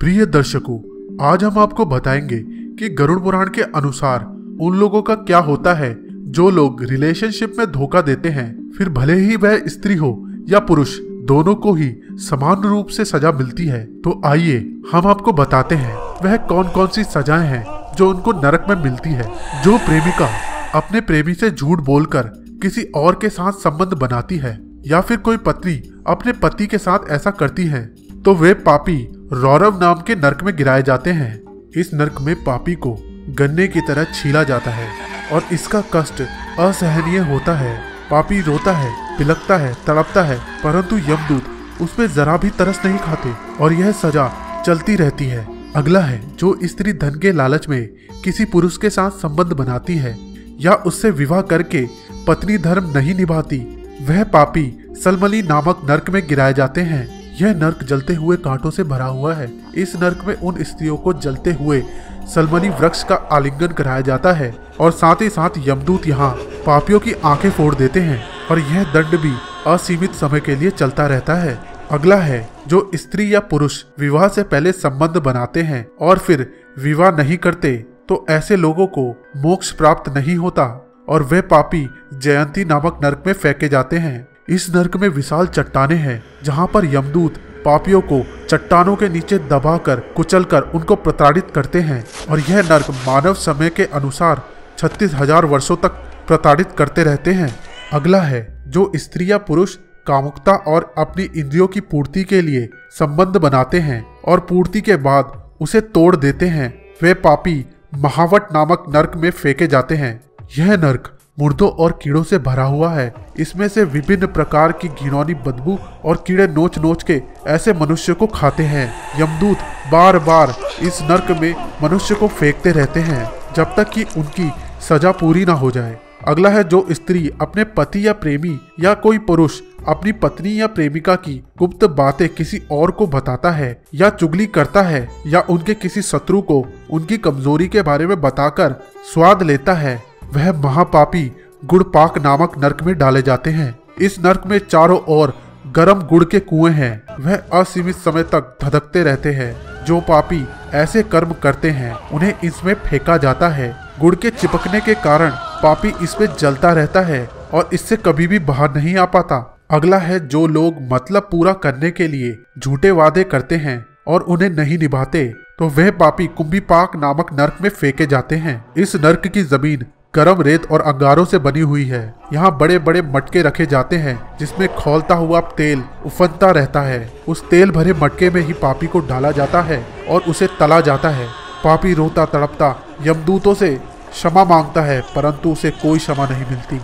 प्रिय दर्शकों, आज हम आपको बताएँगे कि गरुड़ पुराण के अनुसार उन लोगों का क्या होता है जो लोग रिलेशनशिप में धोखा देते हैं। फिर भले ही वह स्त्री हो या पुरुष, दोनों को ही समान रूप से सजा मिलती है। तो आइए हम आपको बताते हैं, वह कौन कौन सी सजाएँ हैं जो उनको नरक में मिलती है, जो प्रेमिका अपने प्रेमी से झूठ बोलकर किसी और के साथ संबंध बनाती है, या फिर कोई पत्नी अपने पति के साथ ऐसा करती है तो वे पापी रौरव नाम के नरक में गिराए जाते हैं। इस नरक में पापी को गन्ने की तरह छीला जाता है और इसका कष्ट असहनीय होता है। पापी रोता है, पिलकता है, तड़पता है, परंतु यमदूत उसमें जरा भी तरस नहीं खाते और यह सजा चलती रहती है। अगला है, जो स्त्री धन के लालच में किसी पुरुष के साथ संबंध बनाती है या उससे विवाह करके पत्नी धर्म नहीं निभाती, वह पापी सलमली नामक नरक में गिराए जाते हैं। यह नर्क जलते हुए कांटों से भरा हुआ है। इस नर्क में उन स्त्रियों को जलते हुए सलमनी वृक्ष का आलिंगन कराया जाता है और साथ ही साथ यमदूत यहाँ पापियों की आँखें फोड़ देते हैं और यह दंड भी असीमित समय के लिए चलता रहता है। अगला है, जो स्त्री या पुरुष विवाह से पहले संबंध बनाते हैं और फिर विवाह नहीं करते तो ऐसे लोगों को मोक्ष प्राप्त नहीं होता और वे पापी जयंती नामक नरक में फेंके जाते हैं। इस नरक में विशाल चट्टाने हैं, जहाँ पर यमदूत पापियों को चट्टानों के नीचे दबाकर कुचलकर उनको प्रताड़ित करते हैं और यह नरक मानव समय के अनुसार छत्तीस हज़ार वर्षो तक प्रताड़ित करते रहते हैं। अगला है, जो स्त्री या पुरुष कामुकता और अपनी इंद्रियों की पूर्ति के लिए संबंध बनाते हैं और पूर्ति के बाद उसे तोड़ देते हैं, वे पापी महावट नामक नरक में फेंके जाते हैं। यह नरक मुर्दों और कीड़ों से भरा हुआ है। इसमें से विभिन्न प्रकार की घिनौनी बदबू और कीड़े नोच नोच के ऐसे मनुष्य को खाते हैं। यमदूत बार बार इस नर्क में मनुष्य को फेंकते रहते हैं, जब तक कि उनकी सजा पूरी ना हो जाए। अगला है जो स्त्री अपने पति या प्रेमी या कोई पुरुष अपनी पत्नी या प्रेमिका की गुप्त बातें किसी और को बताता है या चुगली करता है या उनके किसी शत्रु को उनकी कमज़ोरी के बारे में बताकर स्वाद लेता है वह महापापी गुड़पाक नामक नरक में डाले जाते हैं। इस नरक में चारों ओर गर्म गुड़ के कुएँ हैं। वह असीमित समय तक धधकते रहते हैं। जो पापी ऐसे कर्म करते हैं, उन्हें इसमें फेंका जाता है। गुड़ के चिपकने के कारण पापी इसमें जलता रहता है और इससे कभी भी बाहर नहीं आ पाता। अगला है, जो लोग मतलब पूरा करने के लिए झूठे वादे करते हैं और उन्हें नहीं निभाते तो वह पापी कुंभी पाक नामक नर्क में फेंके जाते हैं। इस नर्क की ज़मीन गर्म रेत और अंगारों से बनी हुई है। यहाँ बड़े बड़े मटके रखे जाते हैं, जिसमें खोलता हुआ तेल उफनता रहता है। उस तेल भरे मटके में ही पापी को डाला जाता है और उसे तला जाता है। पापी रोता, तड़पता, यमदूतों से क्षमा माँगता है, परंतु उसे कोई क्षमा नहीं मिलती।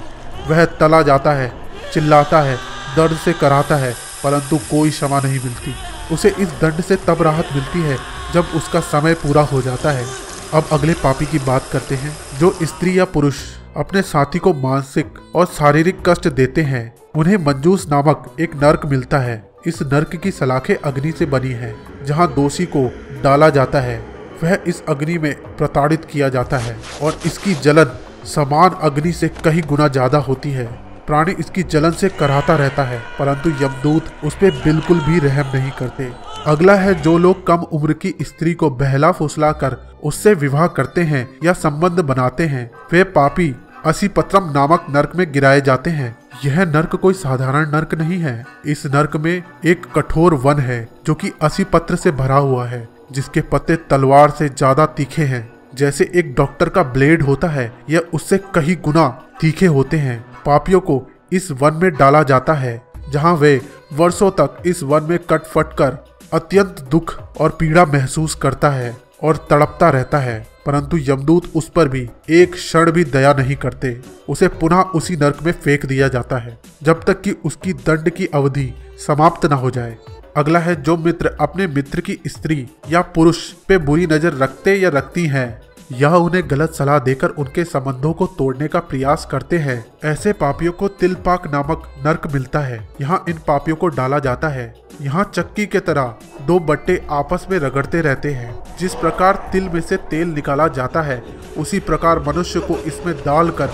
वह तला जाता है, चिल्लाता है दर्द से कराता है, परंतु कोई क्षमा नहीं मिलती। उसे इस दंड से तब राहत मिलती है, जब उसका समय पूरा हो जाता है। अब अगले पापी की बात करते हैं, जो स्त्री या पुरुष अपने साथी को मानसिक और शारीरिक कष्ट देते हैं, उन्हें मंजूस नामक एक नर्क मिलता है। इस नर्क की सलाखें अग्नि से बनी है, जहाँ दोषी को डाला जाता है। वह इस अग्नि में प्रताड़ित किया जाता है और इसकी जलन समान अग्नि से कई गुना ज़्यादा होती है। प्राणी इसकी जलन से कराता रहता है, परंतु यमदूत उस पर बिल्कुल भी रहम नहीं करते। अगला है जो लोग कम उम्र की स्त्री को बहला फुसला कर उससे विवाह करते हैं या संबंध बनाते हैं, वे पापी पत्रम नामक नर्क में गिराए जाते हैं। यह नर्क कोई साधारण नर्क नहीं है। इस नर्क में एक कठोर वन है, जो कि असी पत्र से भरा हुआ है, जिसके पत्ते तलवार से ज़्यादा तीखे हैं। जैसे एक डॉक्टर का ब्लेड होता है यह उससे कई गुना तीखे होते हैं। पापियों को इस वन में डाला जाता है, जहाँ वे वर्षों तक इस वन में कट फट कर अत्यंत दुख और पीड़ा महसूस करता है और तड़पता रहता है, परंतु यमदूत उस पर भी एक क्षण भी दया नहीं करते। उसे पुनः उसी नरक में फेंक दिया जाता है, जब तक कि उसकी दंड की अवधि समाप्त न हो जाए। अगला है, जो मित्र अपने मित्र की स्त्री या पुरुष पे बुरी नज़र रखते या रखती हैं यह उन्हें गलत सलाह देकर उनके संबंधों को तोड़ने का प्रयास करते हैं। ऐसे पापियों को तिल पाक नामक नर्क मिलता है। यहाँ इन पापियों को डाला जाता है। यहाँ चक्की के तरह दो बट्टे आपस में रगड़ते रहते हैं। जिस प्रकार तिल में से तेल निकाला जाता है, उसी प्रकार मनुष्य को इसमें डालकर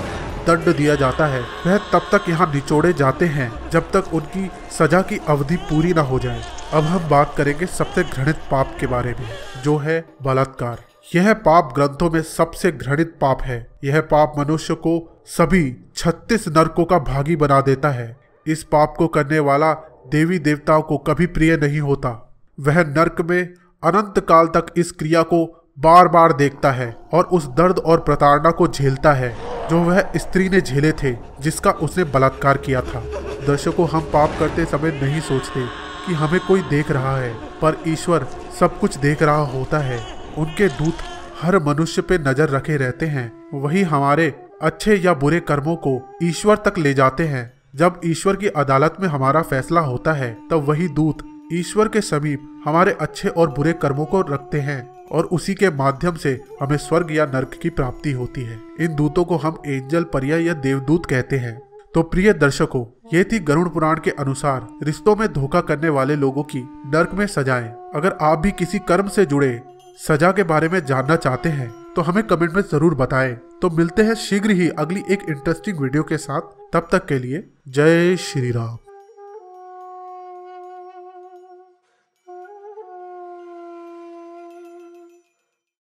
दंड दिया जाता है। वह तब तक यहाँ निचोड़े जाते हैं, जब तक उनकी सजा की अवधि पूरी न हो जाए। अब हम बात करेंगे सबसे घृणित पाप के बारे में, जो है बलात्कार। यह पाप ग्रंथों में सबसे घृणित पाप है। यह पाप मनुष्य को सभी छत्तीस नरकों का भागी बना देता है। इस पाप को करने वाला देवी देवताओं को कभी प्रिय नहीं होता। वह नरक में अनंत काल तक इस क्रिया को बार बार देखता है और उस दर्द और प्रताड़ना को झेलता है, जो वह स्त्री ने झेले थे, जिसका उसने बलात्कार किया था। दर्शकों, हम पाप करते समय नहीं सोचते कि हमें कोई देख रहा है, पर ईश्वर सब कुछ देख रहा होता है। उनके दूत हर मनुष्य पे नज़र रखे रहते हैं। वही हमारे अच्छे या बुरे कर्मों को ईश्वर तक ले जाते हैं। जब ईश्वर की अदालत में हमारा फैसला होता है, तब वही दूत ईश्वर के समीप हमारे अच्छे और बुरे कर्मों को रखते हैं और उसी के माध्यम से हमें स्वर्ग या नर्क की प्राप्ति होती है। इन दूतों को हम एंजल, परिया या देवदूत कहते हैं। तो प्रिय दर्शकों, ये थी गरुण पुराण के अनुसार रिश्तों में धोखा करने वाले लोगों की नर्क में सजाएँ। अगर आप भी किसी कर्म से जुड़े सजा के बारे में जानना चाहते हैं तो हमें कमेंट में ज़रूर बताएँ। तो मिलते हैं शीघ्र ही अगली एक इंटरेस्टिंग वीडियो के साथ। तब तक के लिए जय श्री राम।